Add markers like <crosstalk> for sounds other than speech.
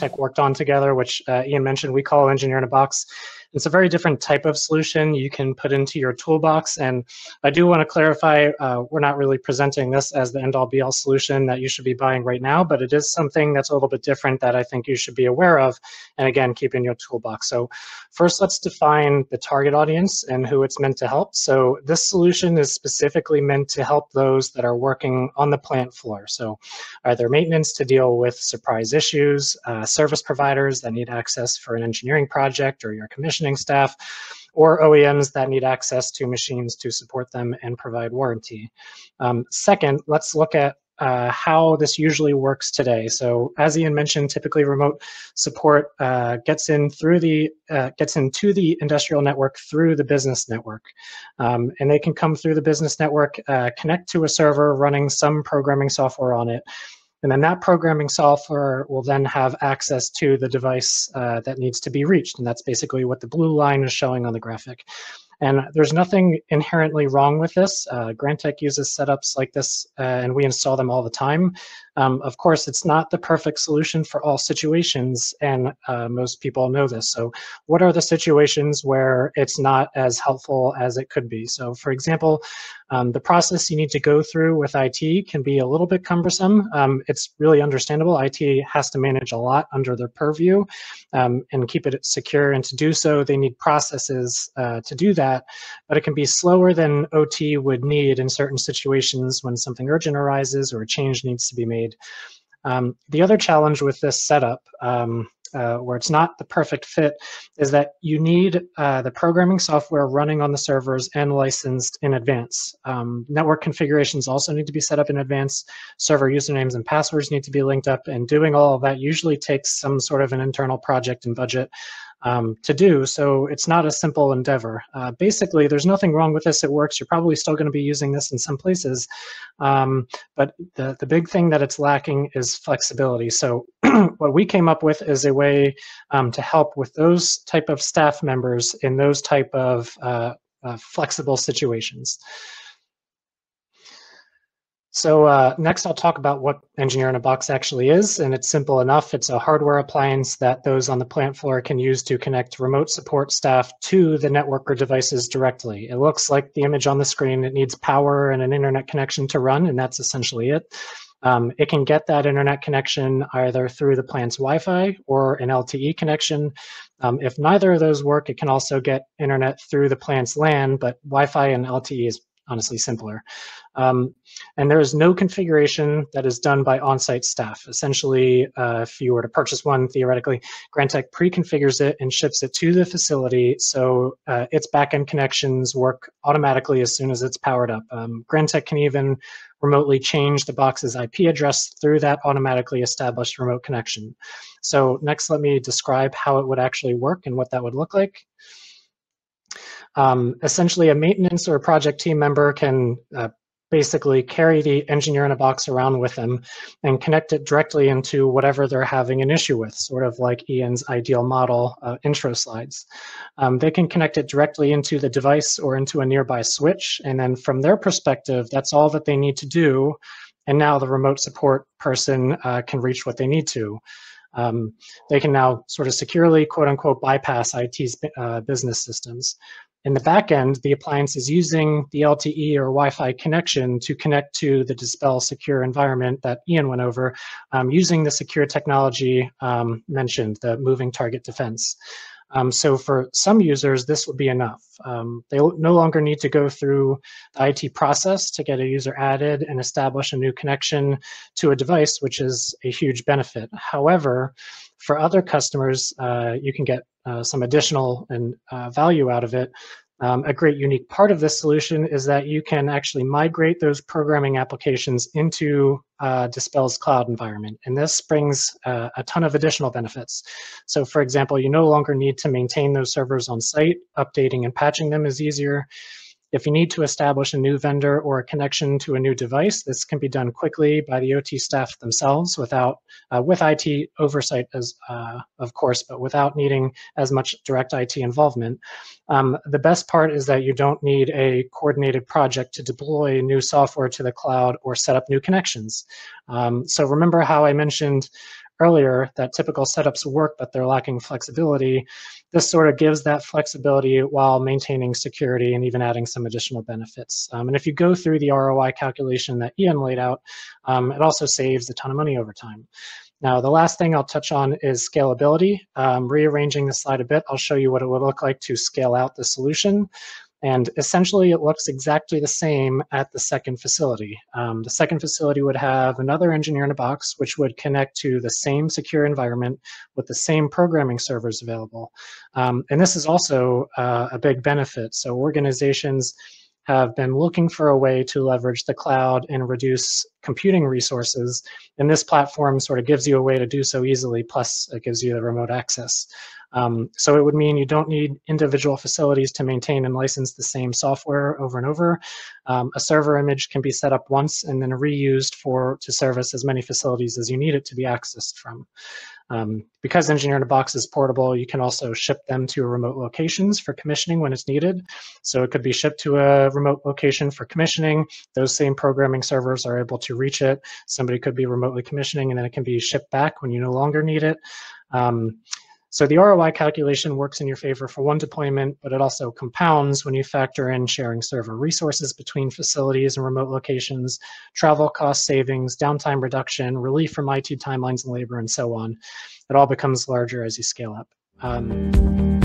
Grantek worked on together, which uh, Ian mentioned, we call Engineer in a Box. It's a very different type of solution you can put into your toolbox. And I do want to clarify, uh, we're not really presenting this as the end-all be-all solution that you should be buying right now, but it is something that's a little bit different that I think you should be aware of. And again, keep in your toolbox. So first, let's define the target audience and who it's meant to help. So this solution is specifically meant to help those that are working on the plant floor. So either maintenance to deal with surprise issues, uh, service providers that need access for an engineering project or your commission commissioning staff, or OEMs that need access to machines to support them and provide warranty. Um, second, let's look at uh, how this usually works today. So as Ian mentioned, typically remote support uh, gets in through the uh, gets into the industrial network through the business network, um, and they can come through the business network, uh, connect to a server running some programming software on it, and then that programming software will then have access to the device uh, that needs to be reached. And that's basically what the blue line is showing on the graphic. And there's nothing inherently wrong with this. Uh, Grantek uses setups like this, uh, and we install them all the time. Um, of course, it's not the perfect solution for all situations, and uh, most people know this. So what are the situations where it's not as helpful as it could be? So for example, um, the process you need to go through with IT can be a little bit cumbersome. Um, it's really understandable. IT has to manage a lot under their purview um, and keep it secure. And to do so, they need processes uh, to do that. But it can be slower than OT would need in certain situations when something urgent arises or a change needs to be made. Um, the other challenge with this setup um, uh, where it's not the perfect fit is that you need uh, the programming software running on the servers and licensed in advance. Um, network configurations also need to be set up in advance. Server usernames and passwords need to be linked up, and doing all of that usually takes some sort of an internal project and budget um, to do. So it's not a simple endeavor. Uh, basically, there's nothing wrong with this. It works. You're probably still going to be using this in some places. Um, but the, the big thing that it's lacking is flexibility. So <clears throat> what we came up with is a way um, to help with those type of staff members in those type of uh, uh, flexible situations. So uh, next I'll talk about what Engineer in a Box actually is, and it's simple enough. It's a hardware appliance that those on the plant floor can use to connect remote support staff to the network or devices directly. It looks like the image on the screen. It needs power and an internet connection to run, and that's essentially it. Um, it can get that internet connection either through the plant's Wi-Fi or an LTE connection. Um, if neither of those work, it can also get internet through the plant's LAN, but Wi-Fi and LTE is honestly simpler. Um, and there is no configuration that is done by on-site staff. Essentially, uh, if you were to purchase one, theoretically, Grantek pre-configures it and ships it to the facility so uh, its backend connections work automatically as soon as it's powered up. Um, Grantek can even remotely change the box's IP address through that automatically established remote connection. So next, let me describe how it would actually work and what that would look like. Um, essentially, a maintenance or project team member can uh, basically carry the engineer in a box around with them and connect it directly into whatever they're having an issue with, sort of like Ian's ideal model uh, intro slides. Um, they can connect it directly into the device or into a nearby switch, and then from their perspective, that's all that they need to do, and now the remote support person uh, can reach what they need to. Um, they can now sort of securely, quote unquote, bypass IT's uh, business systems. In the back end, the appliance is using the LTE or Wi-Fi connection to connect to the Dispel secure environment that Ian went over um, using the secure technology um, mentioned, the moving target defense. Um, so for some users, this would be enough. Um, they no longer need to go through the IT process to get a user added and establish a new connection to a device, which is a huge benefit. However, for other customers, uh, you can get uh, some additional and uh, value out of it um, a great unique part of this solution is that you can actually migrate those programming applications into uh, Dispel's cloud environment. And this brings uh, a ton of additional benefits. So for example, you no longer need to maintain those servers on site. Updating and patching them is easier. If you need to establish a new vendor or a connection to a new device, this can be done quickly by the OT staff themselves without, uh, with IT oversight as, uh, of course, but without needing as much direct IT involvement. Um, the best part is that you don't need a coordinated project to deploy new software to the cloud or set up new connections. Um, so remember how I mentioned earlier that typical setups work, but they're lacking flexibility. This sort of gives that flexibility while maintaining security and even adding some additional benefits. Um, and if you go through the ROI calculation that Ian laid out, um, it also saves a ton of money over time. Now, the last thing I'll touch on is scalability. Um, rearranging the slide a bit, I'll show you what it would look like to scale out the solution. And essentially, it looks exactly the same at the second facility. Um, the second facility would have another engineer in a box, which would connect to the same secure environment with the same programming servers available. Um, and this is also uh, a big benefit. So organizations have been looking for a way to leverage the cloud and reduce computing resources. And this platform sort of gives you a way to do so easily, plus it gives you the remote access. Um, so it would mean you don't need individual facilities to maintain and license the same software over and over. Um, a server image can be set up once and then reused for to service as many facilities as you need it to be accessed from. Um, because Engineer in a Box is portable, you can also ship them to remote locations for commissioning when it's needed. So it could be shipped to a remote location for commissioning. Those same programming servers are able to reach it. Somebody could be remotely commissioning and then it can be shipped back when you no longer need it. Um, so the ROI calculation works in your favor for one deployment, but it also compounds when you factor in sharing server resources between facilities and remote locations, travel cost savings, downtime reduction, relief from IT timelines and labor, and so on. It all becomes larger as you scale up. Um,